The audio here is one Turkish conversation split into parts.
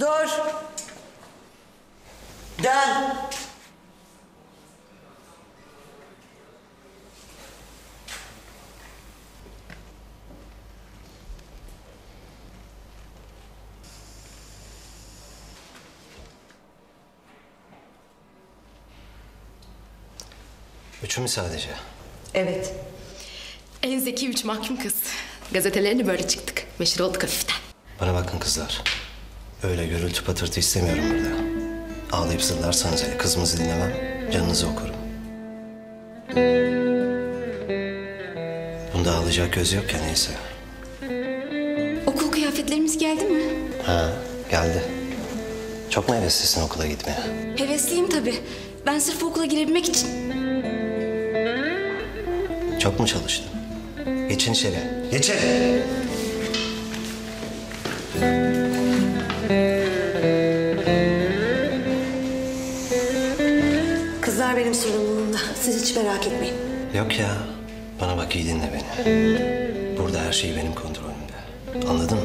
Dur. Dön. Üçü mü sadece? Evet. En zeki üç mahkum kız. Gazetelerine böyle çıktık. Meşhur olduk hafiften. Bana bakın kızlar. Öyle gürültü patırtı istemiyorum burada. Ağlayıp zırlarsanız hele kızımızı dinlemem, canınızı okurum. Bunda ağlayacak göz yok ya neyse. Okul kıyafetlerimiz geldi mi? Ha, geldi. Çok mu heveslisin okula gitmeye? Hevesliyim tabii. Ben sırf okula girebilmek için. Çok mu çalıştın? Geçin içeri. Geçin. Kızlar benim sorumluluğumda. Siz hiç merak etmeyin. Yok ya. Bana bak iyi dinle beni. Burada her şey benim kontrolümde. Anladın mı?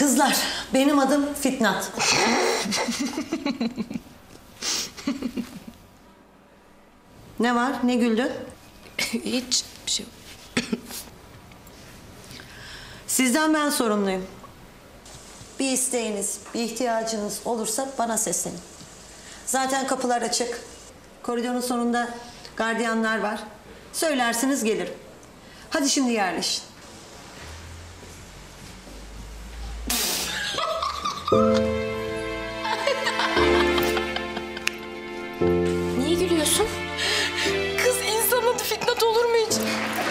Kızlar, benim adım Fitnat. ne var? Ne güldün? Hiç bir şey yok. Sizden ben sorumluyum. Bir isteğiniz, bir ihtiyacınız olursa bana seslenin. Zaten kapılar açık. Koridorun sonunda gardiyanlar var. Söylersiniz gelirim. Hadi şimdi yerleşin. Niye gülüyorsun? Kız insanın Fitnat olur mu hiç?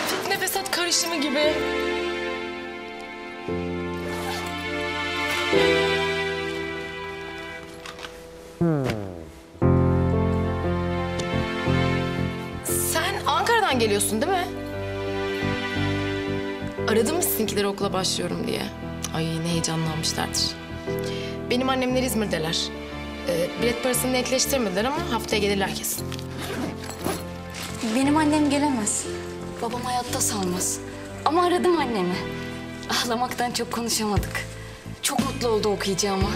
Fitne fesat karışımı gibi. Sen Ankara'dan geliyorsun değil mi? Aradın mı sizinkileri okula başlıyorum diye? Ay ne heyecanlanmışlardır. Benim annemler İzmir'deler. Ee, bilet parasını netleştirmediler ama haftaya gelirler kesin. Benim annem gelemez. Babam hayatta salmaz. Ama aradım annemi. Ağlamaktan çok konuşamadık. Çok mutlu oldu okuyacağıma.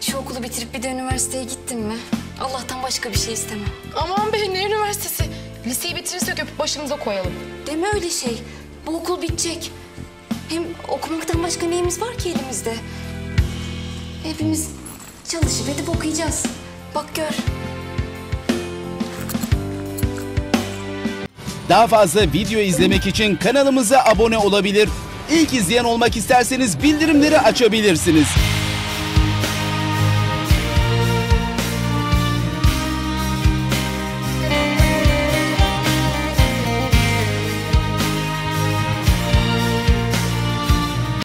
Şu okulu bitirip bir de üniversiteye gittim mi? Allah'tan başka bir şey istemem. Aman be ne üniversitesi? Liseyi bitirirsek öpüp başımıza koyalım. Deme öyle şey. Bu okul bitecek. Hem okumaktan başka neyimiz var ki elimizde? Hepimiz çalışıp edip okuyacağız. Bak gör. Daha fazla video izlemek için kanalımıza abone olabilir. İlk izleyen olmak isterseniz bildirimleri açabilirsiniz.